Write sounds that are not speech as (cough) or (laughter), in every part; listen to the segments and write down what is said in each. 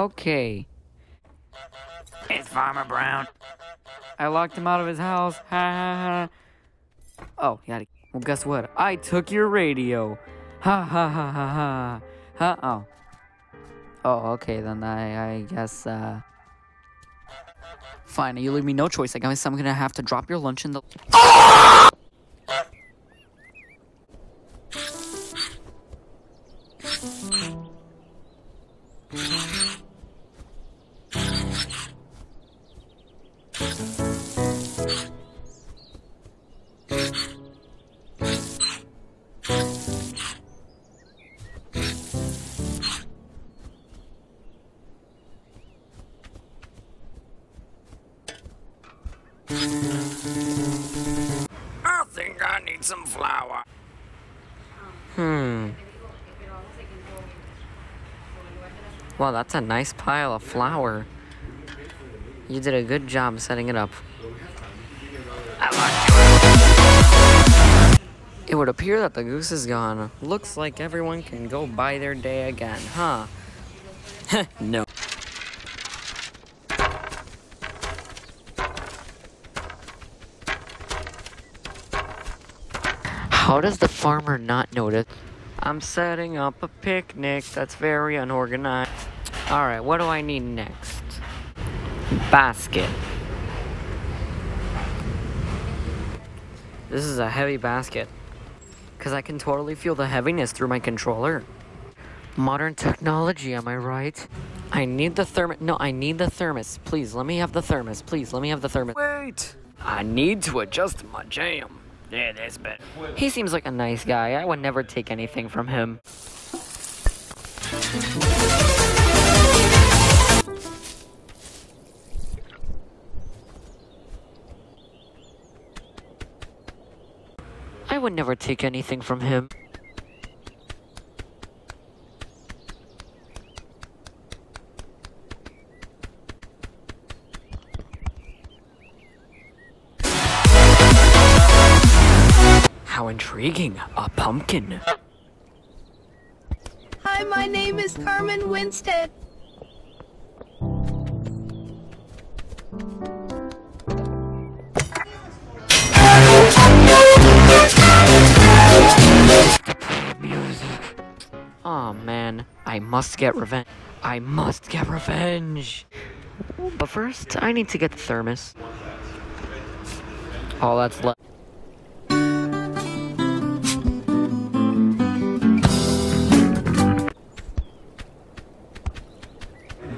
Okay. It's Farmer Brown. I locked him out of his house. Ha ha ha. Oh, yeah. Well, guess what? I took your radio. Ha ha ha ha ha. Ha oh. Oh, okay, then I I guess uh Fine, you leave me no choice. I guess I'm gonna have to drop your lunch in the some flour. Hmm. Wow, that's a nice pile of flour. You did a good job setting it up. It would appear that the goose is gone. Looks like everyone can go by their day again, huh? (laughs) no. How does the farmer not notice? I'm setting up a picnic that's very unorganized. Alright, what do I need next? Basket. This is a heavy basket. Because I can totally feel the heaviness through my controller. Modern technology, am I right? I need the thermos. No, I need the thermos. Please, let me have the thermos. Please, let me have the thermos. Wait. I need to adjust my jam. Yeah, that's better. He seems like a nice guy. I would never take anything from him. I would never take anything from him. How intriguing. A pumpkin. Hi, my name is Carmen Winstead. Oh man, I must get revenge. I must get revenge. But first, I need to get the thermos. All that's left.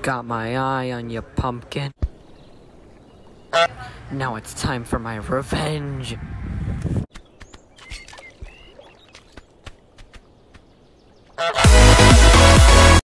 Got my eye on you, pumpkin. Now it's time for my revenge.